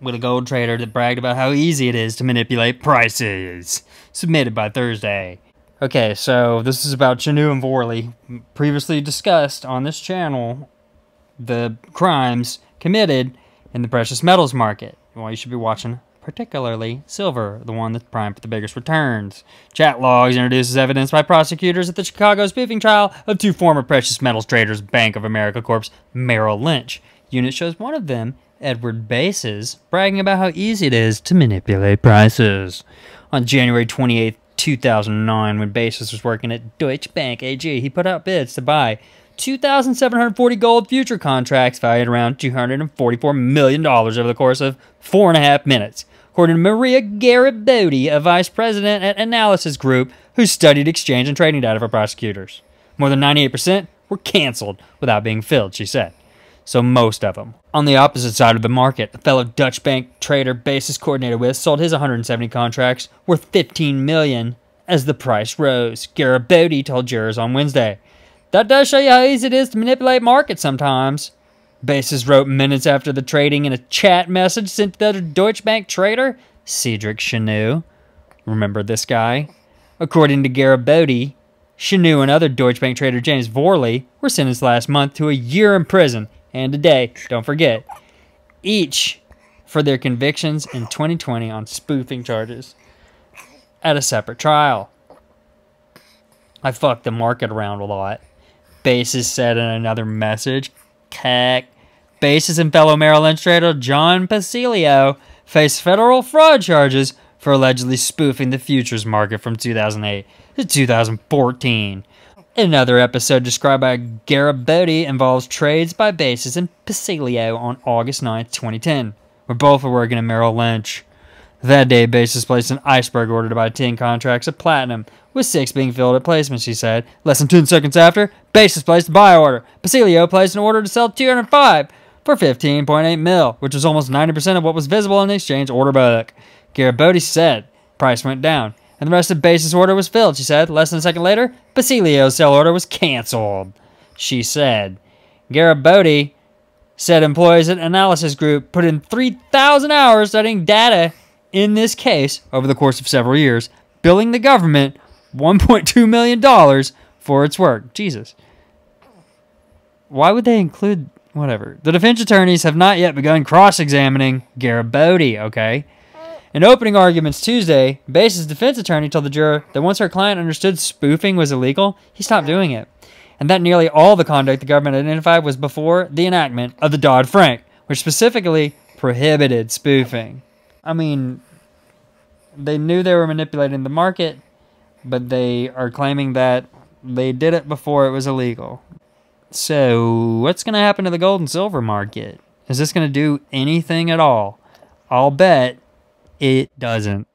with a gold trader that bragged about how easy it is to manipulate prices. Submitted by Thursday. Okay, so this is about Chanu and Vorley. Previously discussed on this channel the crimes committed in the precious metals market. Well, you should be watching particularly silver, the one that's primed for the biggest returns. Chat logs introduces evidence by prosecutors at the Chicago spoofing trial of two former precious metals traders, Bank of America Corp's Merrill Lynch. Unit shows one of them, Edward Bases, bragging about how easy it is to manipulate prices. On January 28, 2009, when Bases was working at Deutsche Bank AG, he put out bids to buy 2,740 gold future contracts valued around $244 million over the course of four and a half minutes, according to Maria Garibaldi, a vice president at Analysis Group who studied exchange and trading data for prosecutors. More than 98% were canceled without being filled, she said. So most of them. On the opposite side of the market, a fellow Deutsche Bank trader Bases coordinated with sold his 170 contracts worth 15 million as the price rose. Garibaldi told jurors on Wednesday. That does show you how easy it is to manipulate markets sometimes. Bases wrote minutes after the trading in a chat message sent to the Deutsche Bank trader, Cedric Chanu. Remember this guy? According to Garibaldi, Chanu and other Deutsche Bank trader James Vorley were sentenced last month to a year in prison and today, don't forget, each for their convictions in 2020 on spoofing charges at a separate trial. I fucked the market around a lot. Bases said in another message. Cack. Bases and fellow Lynch trader John Pacilio face federal fraud charges for allegedly spoofing the futures market from 2008 to 2014. Another episode described by Garibaldi involves trades by Bases and Pacilio on August 9, 2010, where both were working at Merrill Lynch. That day, Bases placed an iceberg order to buy 10 contracts of platinum, with 6 being filled at placement, she said. Less than 10 seconds after, Bases placed a buy order. Pacilio placed an order to sell 205 for 15.8 mil, which was almost 90% of what was visible in the exchange order book. Garibaldi said price went down, and the rest of Bases' order was filled, she said. Less than a second later, Pacilio's sell order was canceled, she said. Garibaldi said employees at Analysis Group put in 3,000 hours studying data in this case over the course of several years, billing the government $1.2 million for its work. Jesus. Why would they include whatever? The defense attorneys have not yet begun cross examining Garibaldi, okay? In opening arguments Tuesday, Bass's defense attorney told the juror that once her client understood spoofing was illegal, he stopped doing it. And that nearly all the conduct the government identified was before the enactment of the Dodd Frank, which specifically prohibited spoofing. I mean, they knew they were manipulating the market, but they are claiming that they did it before it was illegal. So, what's going to happen to the gold and silver market? Is this going to do anything at all? I'll bet it doesn't.